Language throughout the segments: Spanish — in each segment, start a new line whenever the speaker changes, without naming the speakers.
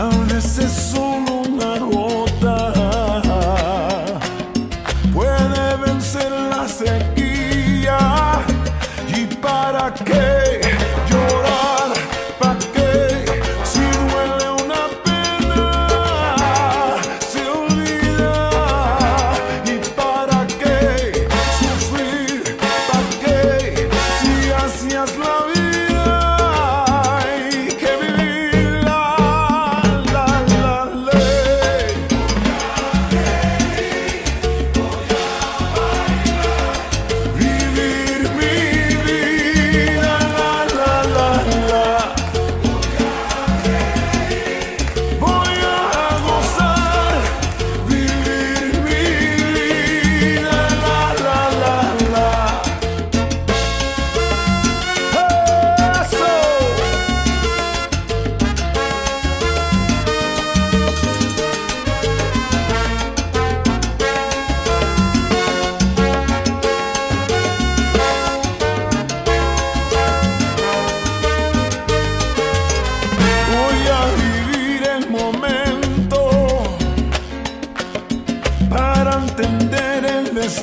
a veces.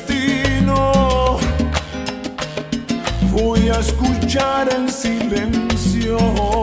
destino. Voy a escuchar en silencio.